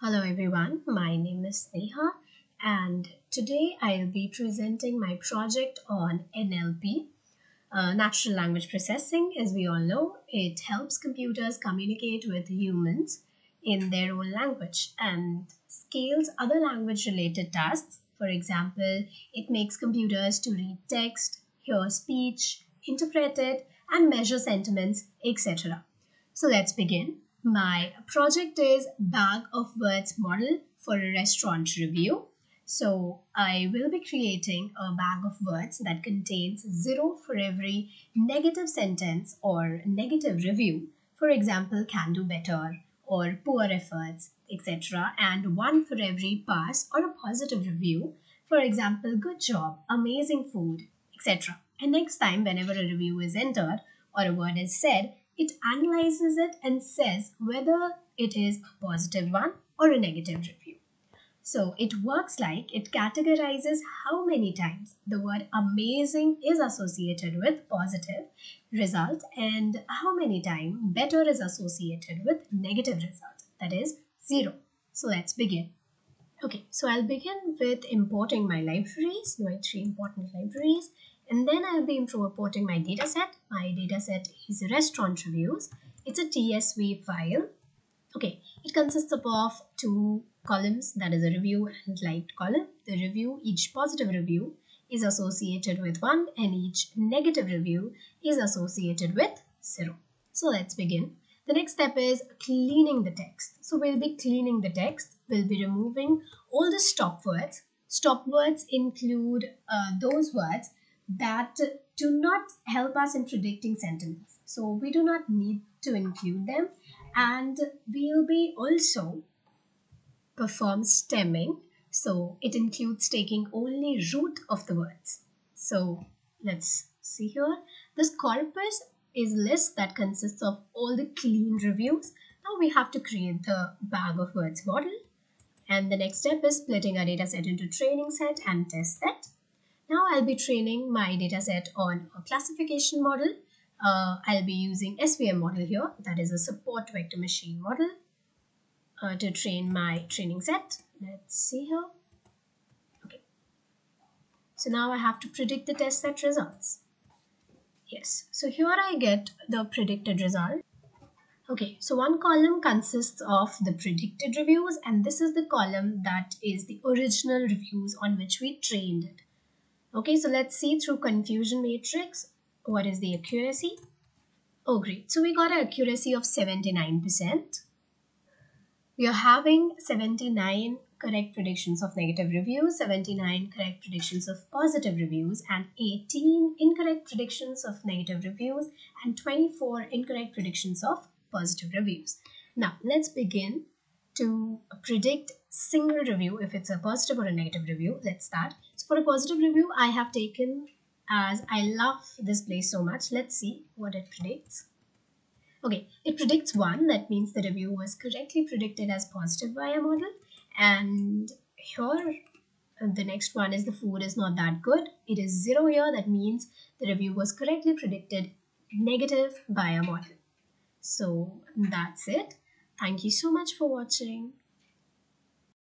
Hello everyone, my name is Sneha and today I'll be presenting my project on NLP. Uh, natural language processing, as we all know, it helps computers communicate with humans in their own language and scales other language related tasks. For example, it makes computers to read text, hear speech, interpret it, and measure sentiments, etc. So let's begin. My project is bag of words model for a restaurant review. So I will be creating a bag of words that contains zero for every negative sentence or negative review. For example, can do better or poor efforts, etc. And one for every pass or a positive review. For example, good job, amazing food, etc. And next time, whenever a review is entered or a word is said, it analyzes it and says whether it is a positive one or a negative review. So it works like it categorizes how many times the word amazing is associated with positive result and how many times better is associated with negative result that is zero. So let's begin. Okay, so I'll begin with importing my libraries, my three important libraries and then I'll be importing my dataset. My dataset is restaurant reviews. It's a TSV file. Okay, it consists of two columns, that is a review and liked column. The review, each positive review is associated with 1 and each negative review is associated with 0. So let's begin. The next step is cleaning the text. So we'll be cleaning the text. We'll be removing all the stop words. Stop words include uh, those words that do not help us in predicting sentiments. So we do not need to include them and we'll be also perform stemming. So it includes taking only root of the words. So let's see here. This corpus is list that consists of all the clean reviews. Now we have to create the bag of words model. And the next step is splitting our data set into training set and test set. Now I'll be training my dataset on a classification model. Uh, I'll be using SVM model here, that is a support vector machine model uh, to train my training set. Let's see here. Okay. So now I have to predict the test set results. Yes, so here I get the predicted result. Okay, so one column consists of the predicted reviews and this is the column that is the original reviews on which we trained it. Okay, so let's see through confusion matrix. What is the accuracy? Oh, great. So we got an accuracy of 79%. We are having 79 correct predictions of negative reviews, 79 correct predictions of positive reviews, and 18 incorrect predictions of negative reviews, and 24 incorrect predictions of positive reviews. Now, let's begin to predict single review if it's a positive or a negative review. Let's start. So for a positive review, I have taken as I love this place so much. Let's see what it predicts. Okay, it predicts one. That means the review was correctly predicted as positive by a model. And here, the next one is the food is not that good. It is zero here. That means the review was correctly predicted negative by a model. So that's it. Thank you so much for watching.